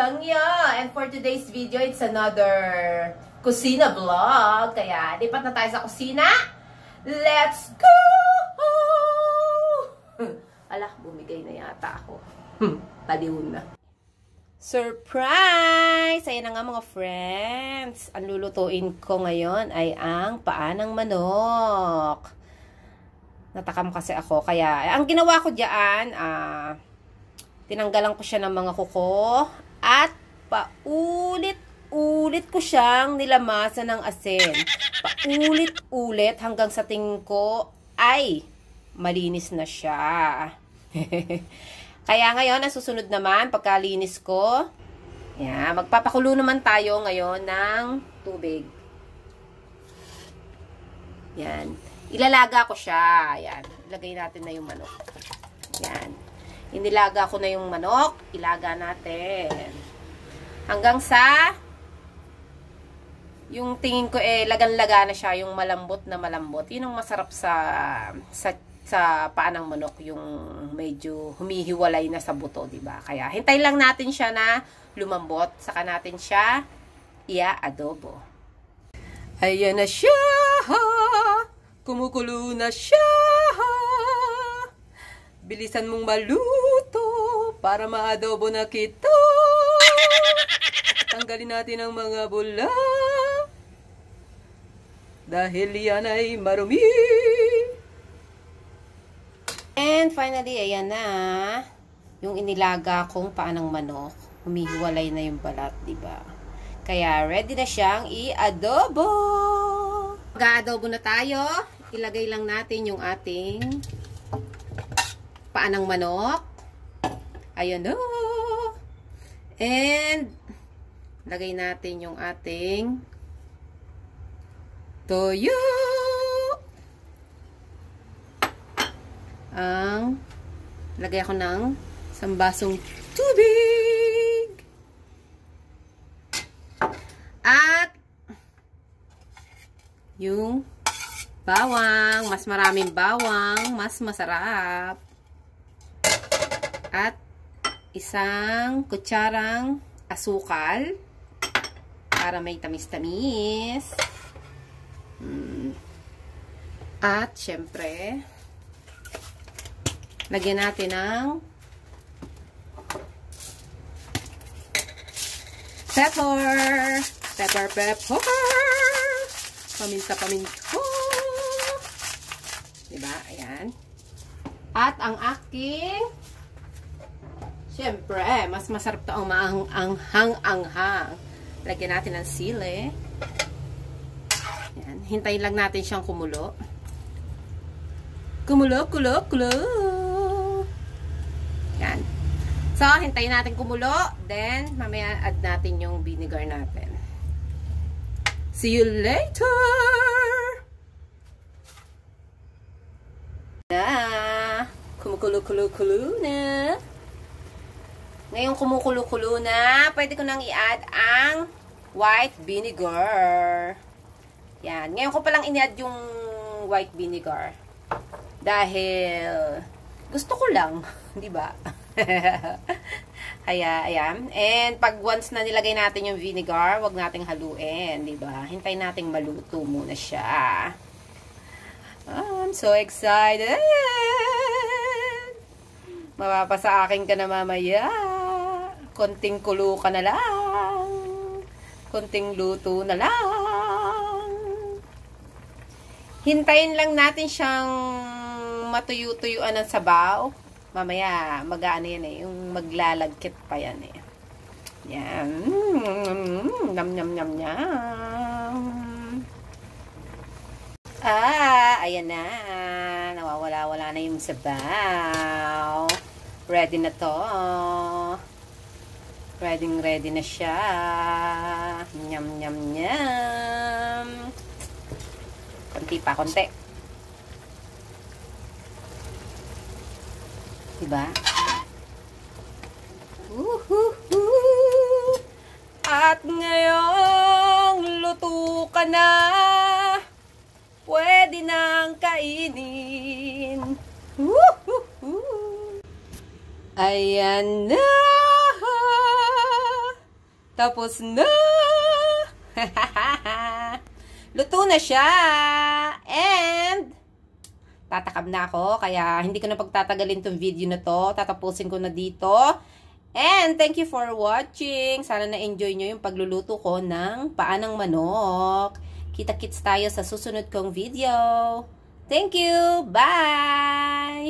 Kapangyo! And for today's video, it's another kusina vlog. Kaya, lipat na tayo sa kusina. Let's go! Ala, bumigay na yata ako. Paliw na. Surprise! Ayan na nga mga friends. Ang lulutuin ko ngayon ay ang paa ng manok. Natakam kasi ako. Kaya, ang ginawa ko dyan, ah, tinanggalan ko siya ng mga kuko at paulit-ulit ko siyang nilamasan ng asin. Paulit-ulit hanggang sa tingin ko ay malinis na siya. Kaya ngayon, ang susunod naman, pagkalinis ko, yan, magpapakulo naman tayo ngayon ng tubig. Yan. Ilalaga ko siya. Yan. Ilagay natin na yung manok. Yan. Inilaga ko na yung manok. Ilaga natin. Hanggang sa yung tingin ko eh lagan-laga na siya yung malambot na malambot. Yun ang masarap sa sa sa paa ng manok yung medyo humihiwalay na sa buto, 'di ba? Kaya hintay lang natin siya na lumambot, saka natin siya ia-adobo. Ayan na siya. Kumukulo na siya. Bilisan mong maluto para maadobo na kita. Tanggalin natin ang mga bula. Dahil yan ay marumi. And finally, ayan na. Yung inilaga kong paa ng manok. Humihiwalay na yung balat, ba? Kaya ready na siyang i-adobo. Mag-adobo na tayo. Ilagay lang natin yung ating paa ng manok. Ayan na. And lagay natin yung ating toyo. ang lagay ako ng isang basong tubig. At yung bawang, mas maraming bawang, mas masarap. At isang kutsarang asukal para may tamis-tamis. Hmm. At, syempre, Lagyan natin ng pepper. Pepper, pepper. Paminta, paminta. Diba? Ayan. At ang aking Siyempre, mas masarap to ang maanghang-anghang. Lagyan natin ng sili. Ayan. Hintayin lang natin siyang kumulo. Kumulo, kulo, kulo. Yan. So, hintayin natin kumulo. Then, mamaya add natin yung vinegar natin. See you later! Na! Kumukulo-kulo-kulo na. Ngayon kumukulo-kulo na, pwede ko nang i-add ang white vinegar. Yan. Ngayon ko palang i-add yung white vinegar. Dahil gusto ko lang, 'di ba? Kaya ayan. And pag once na nilagay natin yung vinegar, wag nating haluin, 'di ba? Hintayin nating maluto muna siya. I'm so excited. Mapapasa akin ka na mamaya. Konting kulo ka na lang. Konting luto na lang. Hintayin lang natin siyang matuyo-tuyuan ng sabaw. Mamaya, mag-ano yan eh. Yung maglalagkit pa yan eh. Yan. Nam, nam, nam, nam. Ah, ayan na. Nawawala-wala na yung sabaw. Ready na to. Ready, ready na siya. Nyam, nyam, nyam. Konti pa, konti. Diba? Woohoo! At ngayong luto ka na, pwede nang kainin. Woohoo! Ayan na! Tapos na! Luto na siya! And, tatakab na ako, kaya hindi ko na pagtatagalin tong video na to. Tatapusin ko na dito. And, thank you for watching. Sana na-enjoy nyo yung pagluluto ko ng paanang manok. Kita-kits tayo sa susunod kong video. Thank you! Bye!